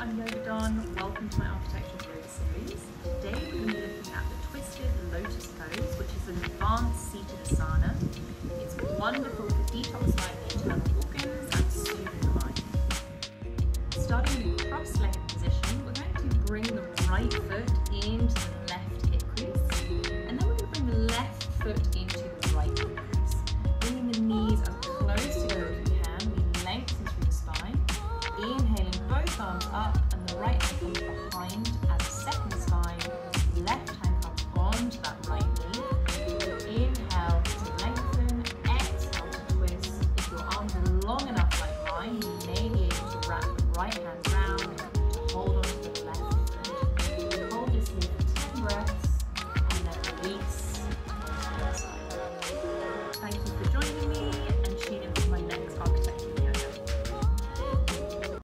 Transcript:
I'm Yoga Don. Welcome to my Architecture of Yoga series. Today we're going to be looking at the Twisted Lotus Pose, which is an advanced seated asana. It's wonderful for detoxifying the internal organs and soothing the mind. Starting in cross-legged position, we're going to bring the right foot into the left Inhaling up and the right hand comes behind as a second spine. Left hand comes onto that right knee. Inhale to lengthen, exhale to twist. If your arms are long enough like mine, you may be able to wrap the right hand